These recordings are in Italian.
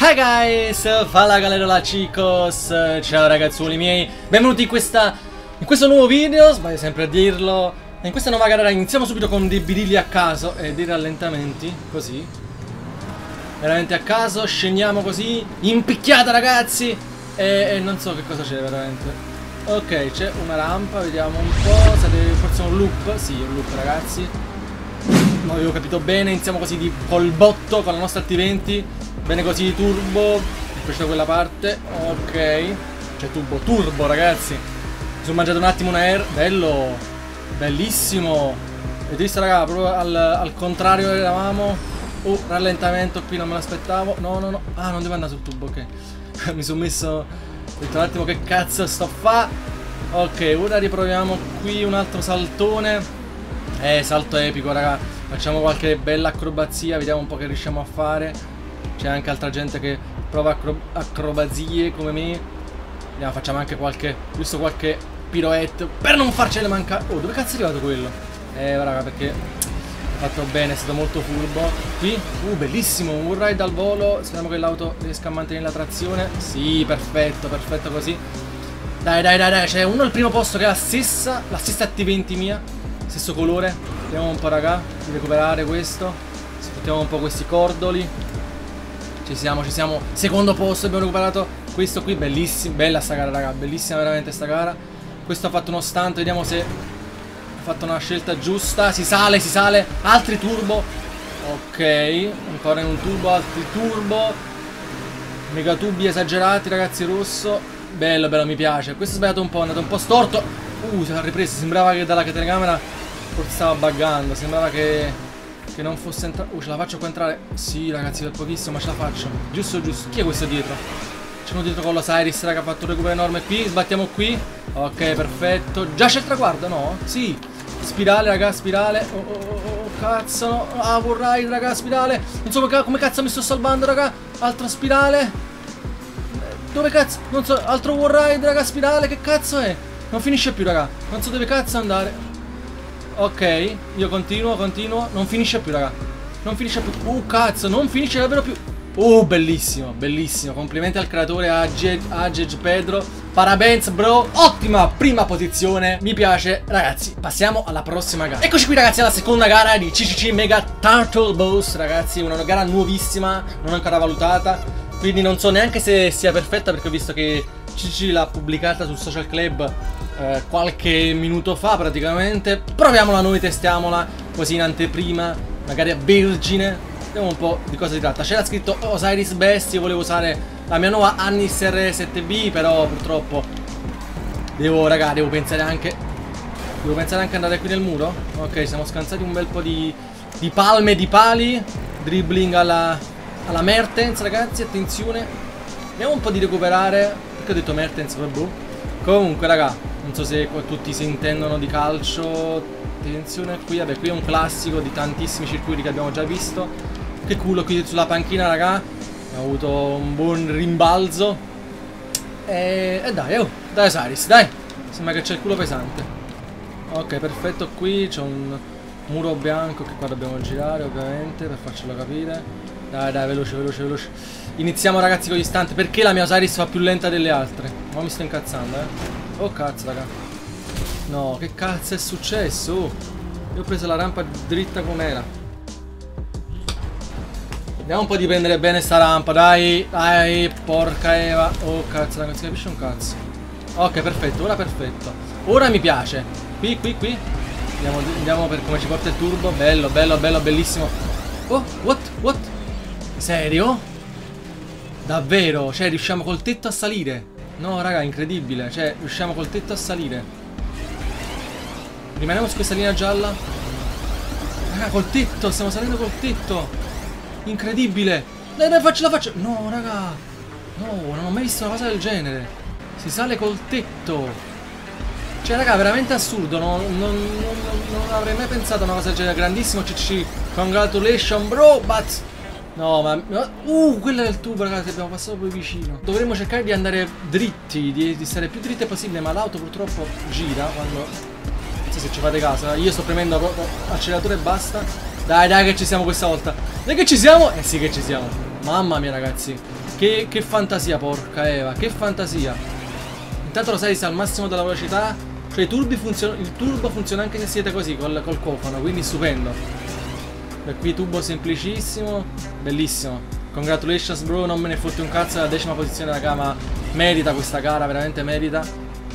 Hi guys, falla galera chicos, ciao ragazzuoli miei, benvenuti in, questa, in questo nuovo video, sbaglio sempre a dirlo In questa nuova gara iniziamo subito con dei birilli a caso e dei rallentamenti, così. Veramente a caso, scendiamo così, impicchiata ragazzi e, e non so che cosa c'è veramente. Ok, c'è una rampa, vediamo un po', State, forse un loop, sì un loop ragazzi. Non avevo capito bene, iniziamo così di, col botto con la nostra T20 Bene così, turbo. Mi da quella parte. Ok. C'è turbo, turbo, ragazzi. Mi sono mangiato un attimo un air. Bello. Bellissimo. Visto, raga? Proprio al, al contrario eravamo. Oh, rallentamento qui, non me l'aspettavo. No, no, no. Ah, non devo andare sul tubo, ok. Mi sono messo... Ho detto un attimo che cazzo sto a fa. Ok, ora riproviamo qui un altro saltone. Eh, salto epico, raga. Facciamo qualche bella acrobazia, vediamo un po' che riusciamo a fare. C'è anche altra gente che prova acro acrobazie come me. Vediamo, facciamo anche qualche, giusto qualche pirouette per non farcele mancare. Oh, dove cazzo è arrivato quello? Eh, raga, perché fatto bene, è stato molto furbo. Qui, uh, bellissimo, un ride al volo. Speriamo che l'auto riesca a mantenere la trazione. Sì, perfetto, perfetto così. Dai, dai, dai, dai, c'è uno al primo posto che ha la stessa, la stessa T20 mia, stesso colore. Vediamo un po', raga, di recuperare questo. Sfruttiamo un po' questi cordoli. Ci siamo, ci siamo. Secondo posto abbiamo recuperato questo qui. Bellissimo. Bella sta gara, raga. Bellissima veramente sta gara. Questo ha fatto uno stunt. Vediamo se ha fatto una scelta giusta. Si sale, si sale. Altri turbo. Ok. Ancora in un turbo, altri turbo. Mega tubi esagerati, ragazzi, rosso. Bello, bello, mi piace. Questo è sbagliato un po', è andato un po' storto. Uh, si è ripreso. Sembrava che dalla telecamera forse stava buggando. Sembrava che che non fosse entrare... Uh, ce la faccio qua entrare? Sì, ragazzi, per pochissimo, ma ce la faccio. Giusto, giusto. Chi è questo dietro? C'è uno dietro con l'Osiris, raga, ha fatto un recupero enorme qui. Sbattiamo qui. Ok, perfetto. Già c'è il traguardo, no? Sì. Spirale, raga, spirale. Oh, oh, oh, oh cazzo. No. Ah, vorrei, raga, spirale. Non so come cazzo mi sto salvando, raga. Altro spirale. Dove cazzo? Non so, altro warride, raga, spirale. Che cazzo è? Non finisce più, raga. Non so dove cazzo andare. Ok, io continuo, continuo. Non finisce più, raga. Non finisce più. Uh, cazzo, non finisce davvero più. Uh, bellissimo, bellissimo. Complimenti al creatore Ageg Pedro. Parabens, bro. Ottima prima posizione. Mi piace. Ragazzi, passiamo alla prossima gara. Eccoci qui, ragazzi, alla seconda gara di CCC Mega Turtle Boss. Ragazzi, una gara nuovissima, non ancora valutata. Quindi non so neanche se sia perfetta perché ho visto che CCC l'ha pubblicata sul social club eh, qualche minuto fa praticamente. Proviamola noi, testiamola così in anteprima, magari a vergine. Vediamo un po' di cosa si tratta. C'era scritto Osiris Best, io volevo usare la mia nuova Annis R7B, però purtroppo devo, raga, devo pensare anche... Devo pensare anche andare qui nel muro? Ok, siamo scansati un bel po' di, di palme, di pali. Dribbling alla, alla Mertens, ragazzi, attenzione. Andiamo un po' di recuperare. Perché ho detto Mertens, vabbè. Comunque, raga, non so se tutti si intendono di calcio. Attenzione qui, vabbè, qui è un classico di tantissimi circuiti che abbiamo già visto. Che culo qui sulla panchina, raga. Ha avuto un buon rimbalzo. E, e dai, oh, dai Saris, dai. Sembra che c'è il culo pesante. Ok, perfetto, qui c'è un muro bianco che qua dobbiamo girare, ovviamente, per farcelo capire. Dai, dai, veloce, veloce, veloce. Iniziamo, ragazzi, con gli istanti. Perché la mia Osiris fa più lenta delle altre? Ma mi sto incazzando, eh. Oh cazzo raga. No che cazzo è successo? Oh. Io ho preso la rampa dritta com'era. Vediamo un po' di prendere bene sta rampa Dai Dai Porca Eva. Oh cazzo raga Non si capisce un cazzo. Ok perfetto Ora perfetto. Ora mi piace. Qui qui qui. Andiamo, andiamo per come ci porta il turbo. Bello bello bello bellissimo. Oh what what? Serio? Davvero? Cioè riusciamo col tetto a salire No, raga, incredibile. Cioè, riusciamo col tetto a salire. Rimaniamo su questa linea gialla. Raga, col tetto, stiamo salendo col tetto. Incredibile. Dai, dai, faccio la faccio. No, raga. No, non ho mai visto una cosa del genere. Si sale col tetto. Cioè, raga, veramente assurdo. Non, non, non, non avrei mai pensato a una cosa del genere. Grandissimo CC. Congratulations, bro. But No, ma... Uh, quello il tubo, ragazzi, abbiamo passato poi vicino. Dovremmo cercare di andare dritti, di, di stare più dritti possibile, ma l'auto purtroppo gira quando... Non so se ci fate caso, io sto premendo acceleratore e basta. Dai, dai che ci siamo questa volta. Dai che ci siamo? Eh sì che ci siamo. Mamma mia, ragazzi. Che, che fantasia, porca Eva, che fantasia. Intanto lo sai, sta al massimo della velocità. Cioè funziona, il turbo funziona anche se siete così, col, col cofano, quindi stupendo. Da qui tubo semplicissimo, bellissimo. Congratulations bro, non me ne fotti un cazzo, la decima posizione raga, ma merita questa gara, veramente merita.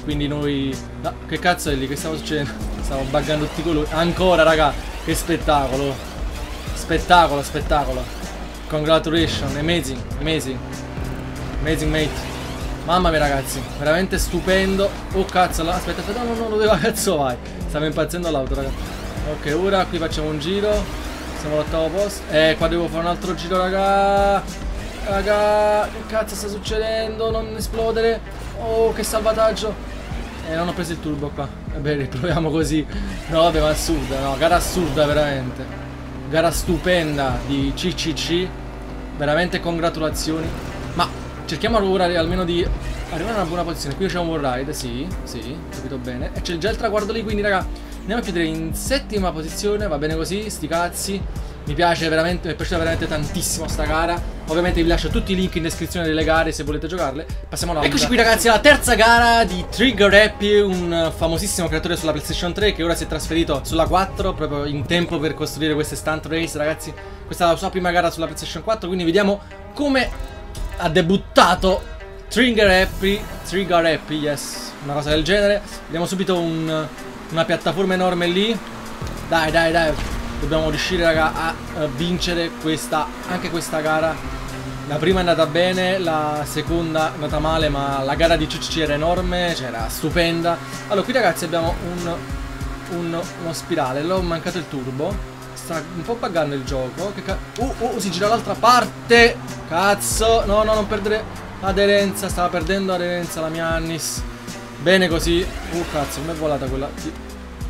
Quindi noi... No, che cazzo è lì? Che stava succedendo? Stavo buggando tutti i colori. Ancora raga, che spettacolo. Spettacolo, spettacolo. Congratulations, amazing, amazing. Amazing mate. Mamma mia ragazzi, veramente stupendo. Oh cazzo, là, aspetta, aspetta, no, no, no, dove cazzo vai? Stavo impazzendo l'auto, raga. Ok, ora qui facciamo un giro. Siamo all'ottavo posto. Eh, qua devo fare un altro giro, raga. Raga, che cazzo sta succedendo? Non esplodere. Oh, che salvataggio. Eh, non ho preso il turbo qua. Vabbè, riproviamo così. No, vabbè, ma assurda, no. Gara assurda, veramente. Gara stupenda di CCC. Veramente congratulazioni. Ma Cerchiamo ora almeno di arrivare a una buona posizione. Qui c'è un wall ride, sì, sì, capito bene. E c'è già il traguardo lì, quindi raga, andiamo a chiudere in settima posizione, va bene così, sti cazzi. Mi piace veramente, mi è piaciuta veramente tantissimo sta gara. Ovviamente vi lascio tutti i link in descrizione delle gare se volete giocarle. Passiamo alla Eccoci qui ragazzi alla terza gara di Trigger Happy, un famosissimo creatore sulla PlayStation 3 che ora si è trasferito sulla 4 proprio in tempo per costruire queste stunt race ragazzi. Questa è la sua prima gara sulla PlayStation 4, quindi vediamo come ha debuttato Trigger Happy, Trigger Happy, yes, una cosa del genere. Vediamo subito un, una piattaforma enorme lì. Dai, dai, dai. Dobbiamo riuscire, raga, a, vincere questa, anche questa gara. La prima è andata bene, la seconda è andata male, ma la gara di CCC era enorme, cioè era stupenda. Allora, qui ragazzi abbiamo un, un, uno spirale, l'ho mancato il turbo. Sta un po' buggando il gioco. Che uh, uh, si gira dall'altra parte. Cazzo. No, no, non perdere aderenza. Stava perdendo aderenza la mia Annis. Bene così. Uh, cazzo, come è volata quella...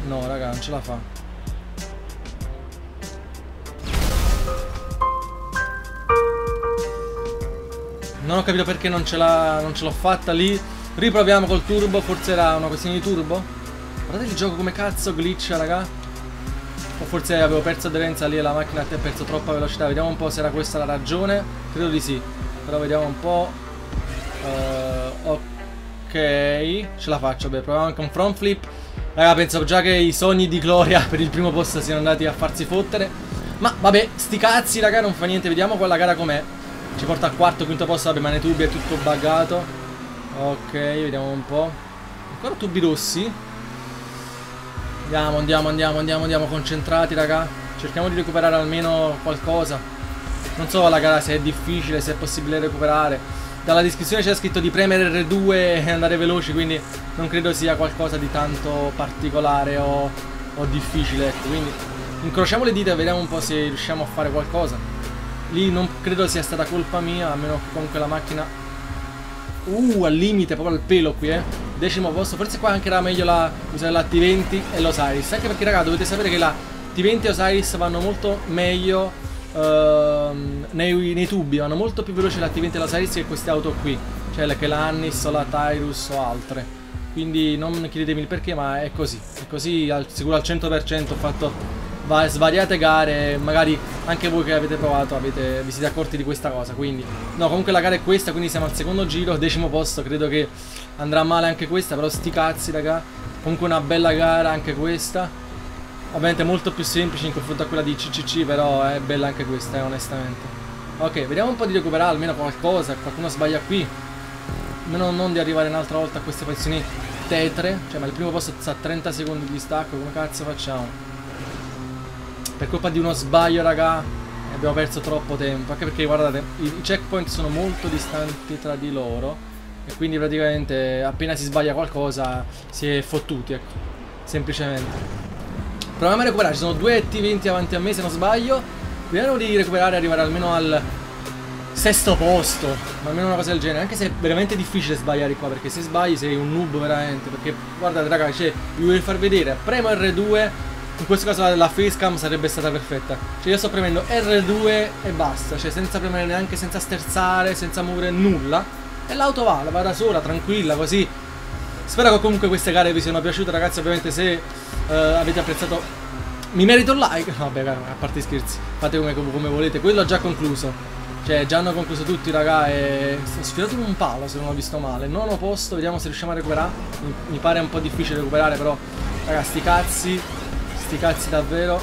No, raga, non ce la fa. Non ho capito perché non ce l'ho fatta lì. Riproviamo col turbo, forse era una questione di turbo. Guardate il gioco come cazzo glitcha, raga. O forse avevo perso aderenza lì e la macchina ha perso troppa velocità. Vediamo un po' se era questa la ragione. Credo di sì. Però vediamo un po'. Uh, ok. Ce la faccio. Beh, proviamo anche un front flip. Raga, penso già che i sogni di Gloria per il primo posto siano andati a farsi fottere. Ma vabbè, sti cazzi, raga, non fa niente. Vediamo quella gara com'è. Ci porta al quarto, quinto posto. Vabbè, ma nei tubi è tutto buggato. Ok, vediamo un po'. Ancora tubi rossi. Andiamo, andiamo, andiamo, andiamo, andiamo, concentrati, raga. Cerchiamo di recuperare almeno qualcosa. Non so la gara se è difficile, se è possibile recuperare. Dalla descrizione c'è scritto di premere R2 e andare veloci, quindi non credo sia qualcosa di tanto particolare o, o difficile, ecco. Quindi incrociamo le dita e vediamo un po' se riusciamo a fare qualcosa. Lì non credo sia stata colpa mia, a meno che comunque la macchina... Uh, al limite, proprio al pelo qui, eh. Decimo posto, forse qua anche era meglio la, usare la T20 e l'Osiris. Anche perché, raga, dovete sapere che la T20 e Osiris vanno molto meglio uh, nei, nei, tubi. Vanno molto più veloci la T20 e l'Osiris che queste auto qui. Cioè che la Annis o la Tyrus o altre. Quindi non chiedetemi il perché, ma è così. È così, al, sicuro al 100% ho fatto svariate gare, magari anche voi che avete provato avete, vi siete accorti di questa cosa, quindi no, comunque la gara è questa, quindi siamo al secondo giro, decimo posto, credo che andrà male anche questa, però sti cazzi, raga, comunque una bella gara anche questa, ovviamente molto più semplice in confronto a quella di CCC, però è bella anche questa, eh, onestamente. Ok, vediamo un po' di recuperare almeno qualcosa, qualcuno sbaglia qui, almeno non di arrivare un'altra volta a queste posizioni tetre, cioè ma il primo posto sta a 30 secondi di stacco, come cazzo facciamo? Per colpa di uno sbaglio, raga, abbiamo perso troppo tempo. Anche perché, guardate, i checkpoint sono molto distanti tra di loro. E quindi praticamente appena si sbaglia qualcosa si è fottuti, ecco. Semplicemente. Proviamo a recuperare, ci sono due T20 avanti a me se non sbaglio. Vediamo di recuperare e arrivare almeno al sesto posto. Almeno una cosa del genere. Anche se è veramente difficile sbagliare qua, perché se sbagli sei un noob veramente. Perché guardate raga, cioè, vi voglio far vedere. Premo R2 in questo caso la facecam sarebbe stata perfetta. Cioè io sto premendo R2 e basta, cioè senza premere neanche, senza sterzare, senza muovere nulla. E l'auto va, la va da sola, tranquilla, così. Spero che comunque queste gare vi siano piaciute ragazzi, ovviamente se uh, avete apprezzato mi merito un like. Vabbè, a parte scherzi, fate come, come volete. Quello ho già concluso. Cioè, già hanno concluso tutti, raga, e... Ho sfilato un palo, se non ho visto male. Nono posto, vediamo se riusciamo a recuperare. Mi, pare un po' difficile recuperare, però... Raga, sti cazzi. Sti cazzi davvero.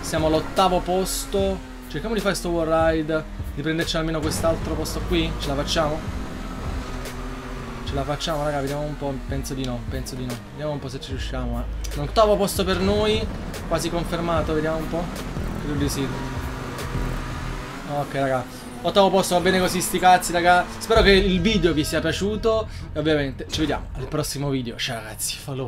Siamo all'ottavo posto. Cerchiamo di fare sto wall ride. Di prenderci almeno quest'altro posto qui. Ce la facciamo? Ce la facciamo, raga, vediamo un po'. Penso di no, penso di no. Vediamo un po' se ci riusciamo, eh. Ottavo posto per noi. Quasi confermato, vediamo un po'. Credo di sì. Ok, raga. Ottavo posto, va bene così, sti cazzi, raga. Spero che il video vi sia piaciuto. E ovviamente ci vediamo al prossimo video. Ciao, ragazzi. Follow.